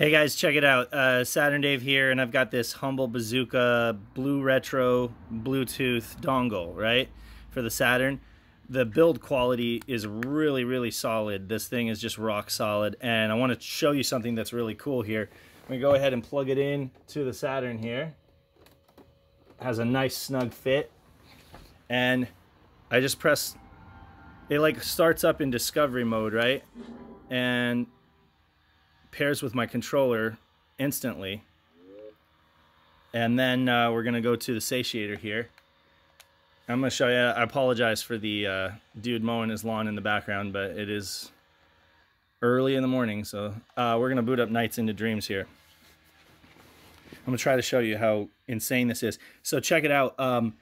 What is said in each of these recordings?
Hey guys, check it out. Uh, Saturn Dave here, and I've got this Humble Bazooka BlueRetro Bluetooth dongle, right, for the Saturn. The build quality is really, really solid. This thing is just rock solid, and I want to show you something that's really cool here. I'm gonna go ahead and plug it in to the Saturn here. It has a nice snug fit, and I just press. It like starts up in discovery mode, right, and pairs with my controller instantly. And then uh, we're gonna go to the satiator here. I'm gonna show you, I apologize for the uh, dude mowing his lawn in the background, but it is early in the morning, so uh, we're gonna boot up Nights into Dreams here. I'm gonna try to show you how insane this is. So check it out. Um,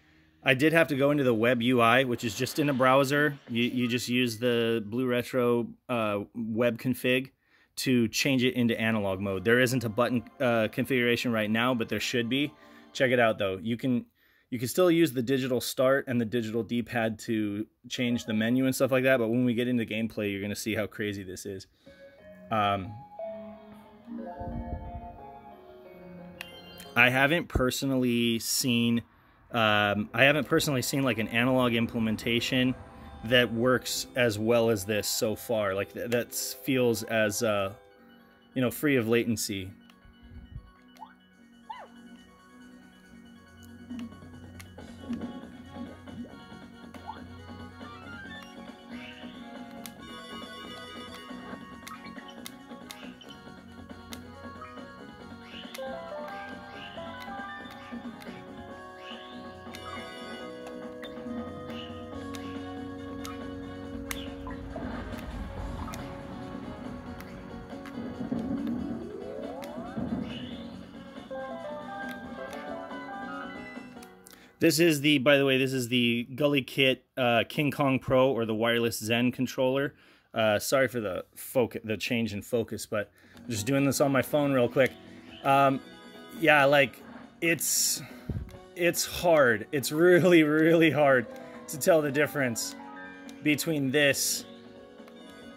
I did have to go into the web UI, which is just in a browser. You, you just use the BlueRetro uh, web config to change it into analog mode. There isn't a button uh, configuration right now, but there should be. Check it out though. You can you can still use the digital start and the digital D-pad to change the menu and stuff like that, but when we get into gameplay, you're gonna see how crazy this is. Um, I haven't personally seen um, I haven't personally seen like an analog implementation that works as well as this so far. Like th that feels as uh, you know free of latency. This is the, by the way, this is the GuliKit uh, King Kong Pro or the wireless Zen controller. Uh, sorry for the focus, the change in focus, but I'm just doing this on my phone real quick. Um, yeah, like it's it's hard. It's really, really hard to tell the difference between this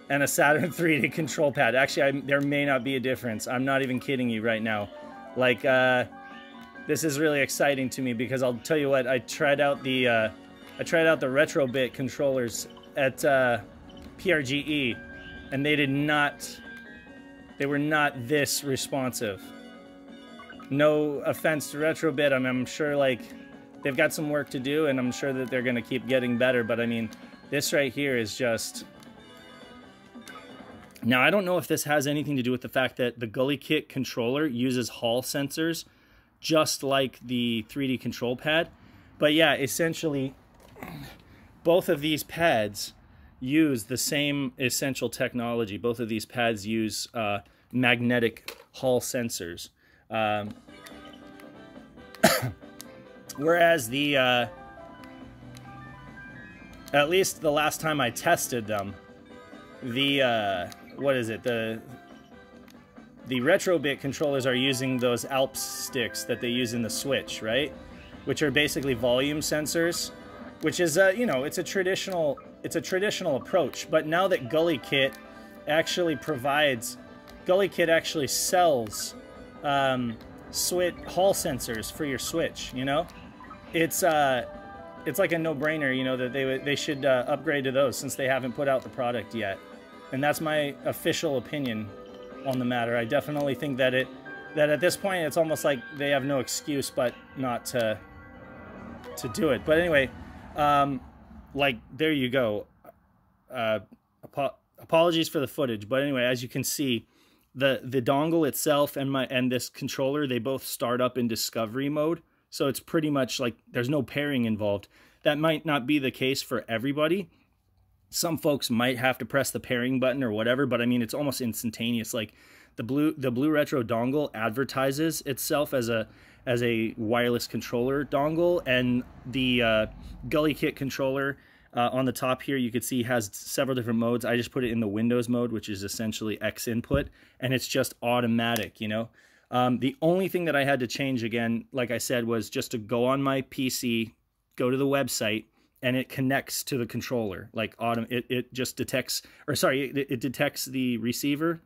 and a Saturn 3D control pad. Actually, I, there may not be a difference. I'm not even kidding you right now. Like, uh, this is really exciting to me because I'll tell you what, I tried out the uh, I tried out the Retrobit controllers at uh, PRGE, and they did not they were not this responsive. No offense to Retrobit, I'm, I'm sure like they've got some work to do, and I'm sure that they're going to keep getting better. But I mean, this right here is just. Now, I don't know if this has anything to do with the fact that the GuliKit controller uses Hall sensors just like the 3D control pad. But yeah, essentially, both of these pads use the same essential technology. Both of these pads use uh, magnetic Hall sensors. Um, whereas the, uh, at least the last time I tested them, the, uh, what is it, the the Retrobit controllers are using those Alps sticks that they use in the Switch, right? Which are basically volume sensors, which is a, you know, it's a traditional it's a traditional approach. But now that GuliKit actually provides, GuliKit actually sells um, Switch Hall sensors for your Switch. You know, it's uh, it's like a no-brainer. You know that they they should uh, upgrade to those since they haven't put out the product yet, and that's my official opinion on the matter. I definitely think that it that at this point it's almost like they have no excuse but not to to do it. But anyway, um, like there you go. Uh, ap apologies for the footage, but anyway, as you can see, the the dongle itself and my and this controller they both start up in discovery mode. So it's pretty much like there's no pairing involved. That might not be the case for everybody, some folks might have to press the pairing button or whatever, but I mean it's almost instantaneous. Like the blue the blue retro dongle advertises itself as a as a wireless controller dongle, and the uh, GuliKit controller uh, on the top here you can see has several different modes. I just put it in the Windows mode, which is essentially X input, and it's just automatic. You know. Um, the only thing that I had to change again, like I said, was just to go on my PC, go to the website, and it connects to the controller like autumn it, it just detects or sorry it, it detects the receiver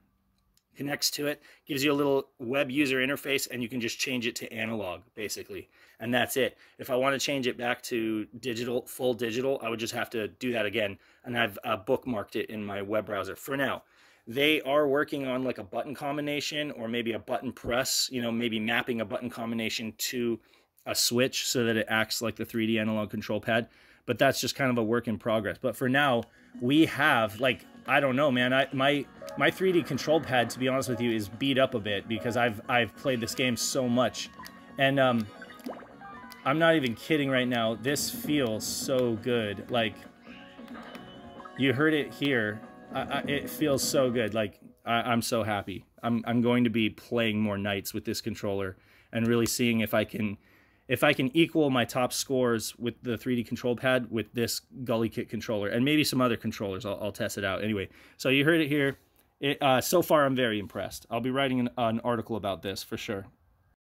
connects to it, gives you a little web user interface, and you can just change it to analog, basically. And that's it. If I want to change it back to digital, full digital, I would just have to do that again. And I've uh, bookmarked it in my web browser for now. They are working on like a button combination or maybe a button press, you know, maybe mapping a button combination to a switch so that it acts like the 3D analog control pad. But that's just kind of a work in progress. But for now, we have like I don't know, man. I my my 3D control pad, to be honest with you, is beat up a bit because I've I've played this game so much, and um, I'm not even kidding right now. This feels so good. Like you heard it here. I, I, it feels so good. Like I, am so happy. I'm I'm going to be playing more nights with this controller and really seeing if I can if I can equal my top scores with the 3D control pad with this GuliKit controller and maybe some other controllers. I'll, I'll test it out. Anyway, so you heard it here. It, uh, so far, I'm very impressed. I'll be writing an, an article about this for sure.